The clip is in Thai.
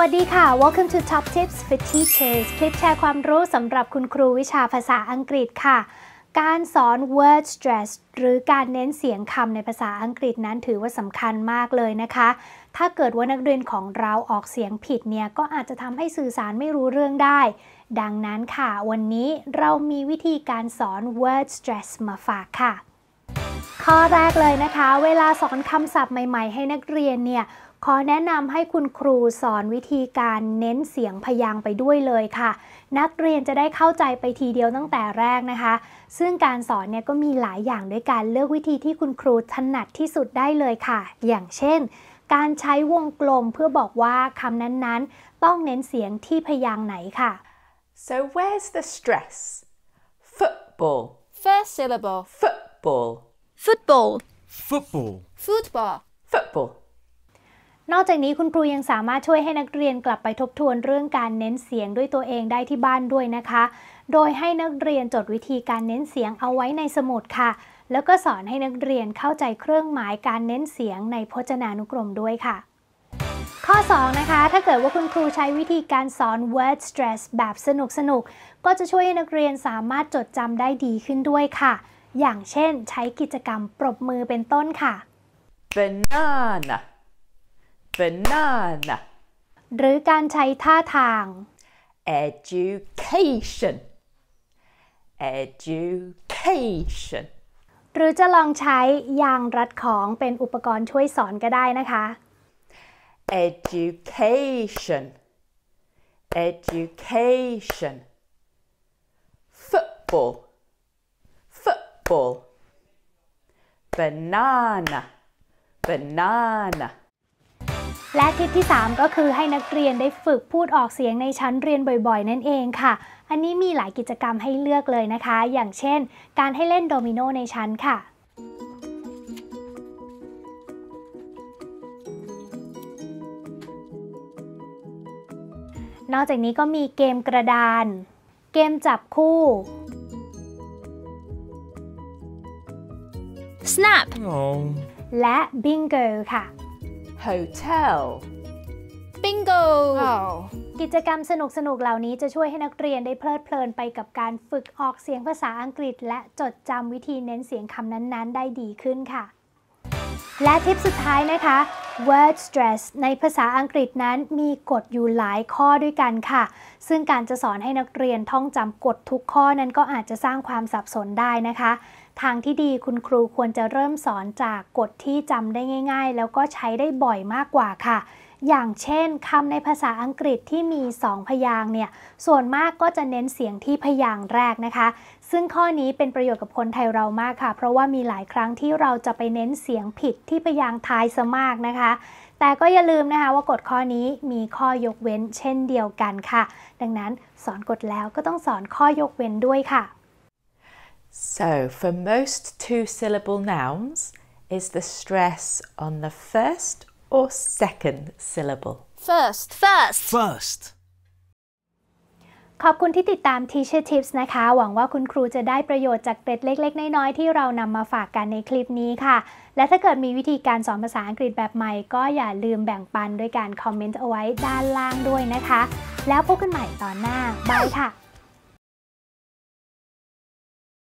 วัสดีค่ะ Welcome to Top Tips for Teachers คลิปแชร์ความรู้สำหรับคุณครูวิชาภาษาอังกฤษค่ะ การสอน word stress หรือการเน้นเสียงคำในภาษาอังกฤษนั้นถือว่าสำคัญมากเลยนะคะ ถ้าเกิดว่านักเรียนของเราออกเสียงผิดเนี่ยก็อาจจะทำให้สื่อสารไม่รู้เรื่องได้ ดังนั้นค่ะ วันนี้เรามีวิธีการสอน word stress มาฝากค่ะ ข้อแรกเลยนะคะ เวลาสอนคำศัพท์ใหม่ ๆ ให้นักเรียนเนี่ย ขอแนะนำให้คุณครูสอนวิธีการเน้นเสียงพยางค์ไปด้วยเลยค่ะ นักเรียนจะได้เข้าใจไปทีเดียวตั้งแต่แรกนะคะ ซึ่งการสอนเนี่ยก็มีหลายอย่างด้วยการเลือกวิธีที่คุณครูถนัดที่สุดได้เลยค่ะ อย่างเช่น การใช้วงกลมเพื่อบอกว่าคำนั้นๆ ต้องเน้นเสียงที่พยางค์ไหนค่ะ So where's the stress? Football, First syllable. football, Football. Football. Football. football. นอกจากนี้คุณครูยังสามารถช่วยให้นักเรียนกลับไปทบทวนเรื่องการเน้นเสียงด้วยตัวเองได้ที่บ้านด้วยนะคะ โดยให้นักเรียนจดวิธีการเน้นเสียงเอาไว้ในสมุดค่ะ แล้วก็สอนให้นักเรียนเข้าใจเครื่องหมายการเน้นเสียงในพจนานุกรมด้วยค่ะ ข้อ 2 นะคะ ถ้าเกิดว่าคุณครูใช้วิธีการสอน word stress แบบสนุกสนุกก็จะช่วยให้นักเรียนสามารถจดจำได้ดีขึ้นด้วยค่ะ อย่างเช่น ใช้กิจกรรมปรบมือเป็นต้นค่ะ Banana, banana. หรือการใช้ท่าทาง Education, education. หรือจะลองใช้ยางรัดของเป็นอุปกรณ์ช่วยสอนก็ได้นะคะ Education, education. Football, football. Banana, banana. และทิปที่ 3 ก็คือให้นักเรียนได้ฝึกพูดออกเสียงในชั้นเรียนบ่อยๆ นั่นเองค่ะ อันนี้มีหลายกิจกรรมให้เลือกเลยนะคะ อย่างเช่น การให้เล่นโดมิโนในชั้นค่ะนอกจากนี้ก็มีเกมกระดาน เกมจับคู่ Snap. Oh. และบิงโกค่ะ Hotel, Bingo. Oh. กิจกรรมสนุกๆเหล่านี้จะช่วยให้นักเรียนได้เพลิดเพลินไปกับการฝึกออกเสียงภาษาอังกฤษ และจดจำวิธีเน้นเสียงคำนั้นๆ ได้ดีขึ้นค่ะ และทิปสุดท้ายนะคะ word stress ในภาษาอังกฤษนั้นมีกฎอยู่หลายข้อด้วยกันค่ะ ซึ่งการจะสอนให้นักเรียนท่องจำกฎทุกข้อนั้นก็อาจจะสร้างความสับสนได้นะคะ ทางที่ดีคุณครูควรจะเริ่มสอนจากกฎที่จำได้ง่าย ๆ แล้วก็ใช้ได้บ่อยมากกว่าค่ะ อย่างเช่นคำในภาษาอังกฤษที่มี 2 พยางค์เนี่ย ส่วนมากก็จะเน้นเสียงที่พยางค์แรกนะคะ ซึ่งข้อนี้เป็นประโยชน์กับคนไทยเรามากค่ะ เพราะว่ามีหลายครั้งที่เราจะไปเน้นเสียงผิดที่พยางค์ท้ายซะมากนะคะ แต่ก็อย่าลืมนะคะว่ากฎข้อนี้มีข้อยกเว้นเช่นเดียวกันค่ะ ดังนั้นสอนกฎแล้วก็ต้องสอนข้อยกเว้นด้วยค่ะ So, for most two syllable nouns, is the stress on the first or second syllable? First. First. First. ขอบคุณที่ติดตาม Teacher Tips นะคะ หวังว่าคุณครูจะได้ประโยชน์จากเกร็ดเล็ก ๆ น้อยๆ ที่เรานำมาฝากกันในคลิปนี้ค่ะ และถ้าเกิดมีวิธีการสอนภาษาอังกฤษแบบใหม่ ก็อย่าลืมแบ่งปันด้วยการคอมเมนต์เอาไว้ด้านล่างด้วยนะคะ แล้วพบกันใหม่ตอนหน้า บายค่ะ